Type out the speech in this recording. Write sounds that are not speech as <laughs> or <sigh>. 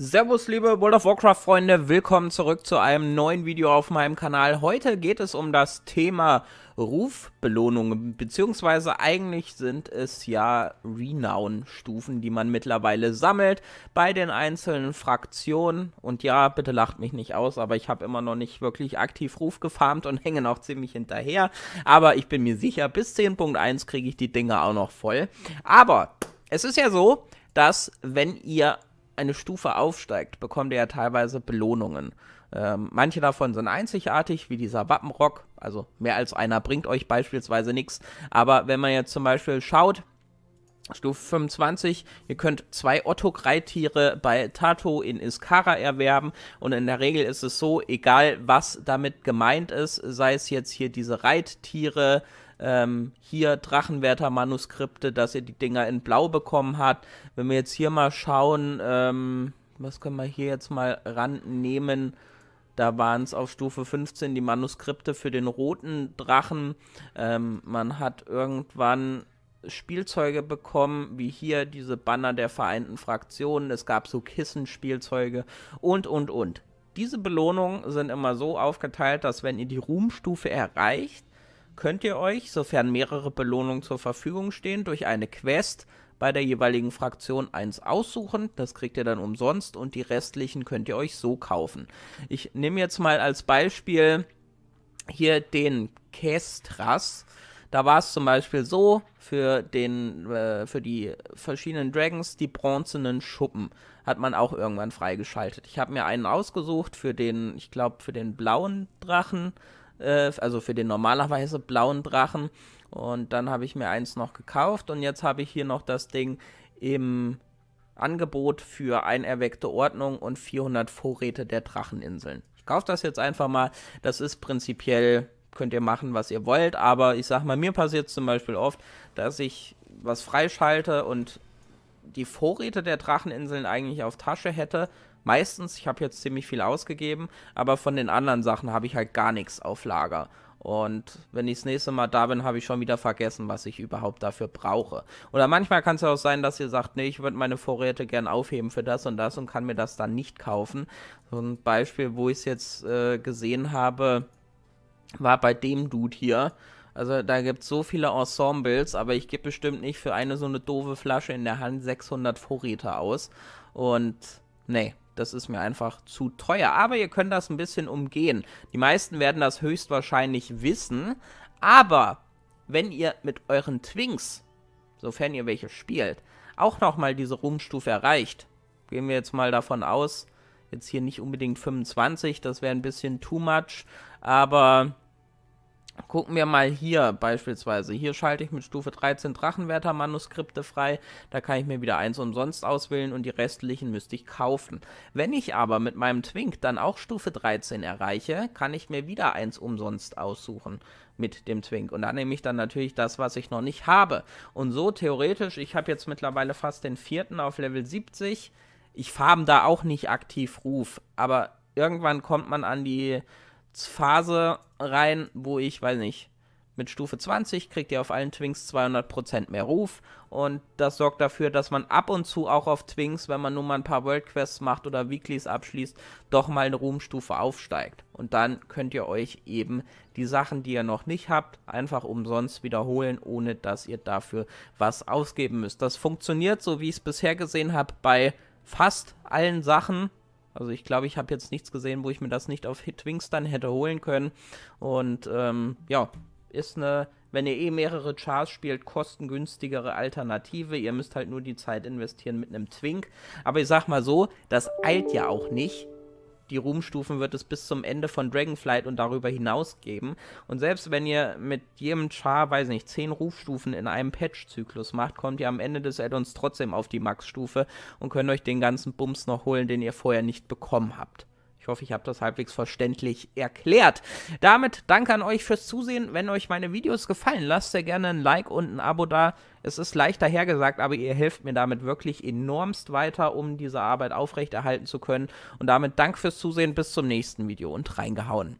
Servus liebe World of Warcraft Freunde, willkommen zurück zu einem neuen Video auf meinem Kanal. Heute geht es um das Thema Rufbelohnungen, beziehungsweise eigentlich sind es ja Renown-Stufen, die man mittlerweile sammelt bei den einzelnen Fraktionen. Und ja, bitte lacht mich nicht aus, aber ich habe immer noch nicht wirklich aktiv Ruf gefarmt und <laughs> hänge noch ziemlich hinterher. Aber ich bin mir sicher, bis 10.1 kriege ich die Dinge auch noch voll. Aber es ist ja so, dass wenn ihr eine Stufe aufsteigt, bekommt ihr ja teilweise Belohnungen. Ähm, manche davon sind einzigartig, wie dieser Wappenrock. Also mehr als einer bringt euch beispielsweise nichts. Aber wenn man jetzt zum Beispiel schaut, Stufe 25, ihr könnt zwei Otto-Reittiere bei Tato in Iskara erwerben und in der Regel ist es so, egal was damit gemeint ist, sei es jetzt hier diese Reittiere, ähm, hier Drachenwärter-Manuskripte, dass ihr die Dinger in Blau bekommen habt. Wenn wir jetzt hier mal schauen, ähm, was können wir hier jetzt mal rannehmen? Da waren es auf Stufe 15 die Manuskripte für den roten Drachen. Ähm, man hat irgendwann Spielzeuge bekommen, wie hier diese Banner der Vereinten Fraktionen. Es gab so Kissenspielzeuge und, und, und. Diese Belohnungen sind immer so aufgeteilt, dass wenn ihr die Ruhmstufe erreicht, könnt ihr euch, sofern mehrere Belohnungen zur Verfügung stehen, durch eine Quest bei der jeweiligen Fraktion eins aussuchen. Das kriegt ihr dann umsonst und die restlichen könnt ihr euch so kaufen. Ich nehme jetzt mal als Beispiel hier den Kestras. Da war es zum Beispiel so, für, den, äh, für die verschiedenen Dragons, die bronzenen Schuppen, hat man auch irgendwann freigeschaltet. Ich habe mir einen ausgesucht für den, ich glaube, für den blauen Drachen äh, also für den normalerweise blauen Drachen. Und dann habe ich mir eins noch gekauft und jetzt habe ich hier noch das Ding im Angebot für einerweckte Ordnung und 400 Vorräte der Dracheninseln. Ich kaufe das jetzt einfach mal. Das ist prinzipiell, könnt ihr machen, was ihr wollt, aber ich sag mal, mir passiert zum Beispiel oft, dass ich was freischalte und die Vorräte der Dracheninseln eigentlich auf Tasche hätte, Meistens, ich habe jetzt ziemlich viel ausgegeben, aber von den anderen Sachen habe ich halt gar nichts auf Lager. Und wenn ich das nächste Mal da bin, habe ich schon wieder vergessen, was ich überhaupt dafür brauche. Oder manchmal kann es ja auch sein, dass ihr sagt, nee, ich würde meine Vorräte gern aufheben für das und das und kann mir das dann nicht kaufen. So ein Beispiel, wo ich es jetzt äh, gesehen habe, war bei dem Dude hier. Also da gibt es so viele Ensembles, aber ich gebe bestimmt nicht für eine so eine doofe Flasche in der Hand 600 Vorräte aus. Und nee, das ist mir einfach zu teuer. Aber ihr könnt das ein bisschen umgehen. Die meisten werden das höchstwahrscheinlich wissen. Aber wenn ihr mit euren Twinks, sofern ihr welche spielt, auch nochmal diese Ruhmstufe erreicht, gehen wir jetzt mal davon aus, jetzt hier nicht unbedingt 25, das wäre ein bisschen too much, aber Gucken wir mal hier beispielsweise. Hier schalte ich mit Stufe 13 Drachenwärter-Manuskripte frei. Da kann ich mir wieder eins umsonst auswählen und die restlichen müsste ich kaufen. Wenn ich aber mit meinem Twink dann auch Stufe 13 erreiche, kann ich mir wieder eins umsonst aussuchen mit dem Twink. Und dann nehme ich dann natürlich das, was ich noch nicht habe. Und so theoretisch, ich habe jetzt mittlerweile fast den vierten auf Level 70. Ich farm da auch nicht aktiv Ruf, aber irgendwann kommt man an die Phase rein, wo ich, weiß nicht, mit Stufe 20 kriegt ihr auf allen Twinks 200% mehr Ruf und das sorgt dafür, dass man ab und zu auch auf Twinks, wenn man nur mal ein paar World Quests macht oder Weeklies abschließt, doch mal eine Ruhmstufe aufsteigt. Und dann könnt ihr euch eben die Sachen, die ihr noch nicht habt, einfach umsonst wiederholen, ohne dass ihr dafür was ausgeben müsst. Das funktioniert, so wie ich es bisher gesehen habe, bei fast allen Sachen, also ich glaube, ich habe jetzt nichts gesehen, wo ich mir das nicht auf Hitwings dann hätte holen können. Und ähm, ja, ist eine, wenn ihr eh mehrere Chars spielt, kostengünstigere Alternative. Ihr müsst halt nur die Zeit investieren mit einem Twink. Aber ich sag mal so, das eilt ja auch nicht die Ruhmstufen wird es bis zum Ende von Dragonflight und darüber hinaus geben. Und selbst wenn ihr mit jedem Char, weiß nicht, 10 Rufstufen in einem Patch-Zyklus macht, kommt ihr am Ende des Addons trotzdem auf die Max-Stufe und könnt euch den ganzen Bums noch holen, den ihr vorher nicht bekommen habt. Ich hoffe, ich habe das halbwegs verständlich erklärt. Damit danke an euch fürs Zusehen. Wenn euch meine Videos gefallen, lasst sehr gerne ein Like und ein Abo da. Es ist leichter hergesagt, aber ihr helft mir damit wirklich enormst weiter, um diese Arbeit aufrechterhalten zu können. Und damit danke fürs Zusehen. Bis zum nächsten Video und reingehauen.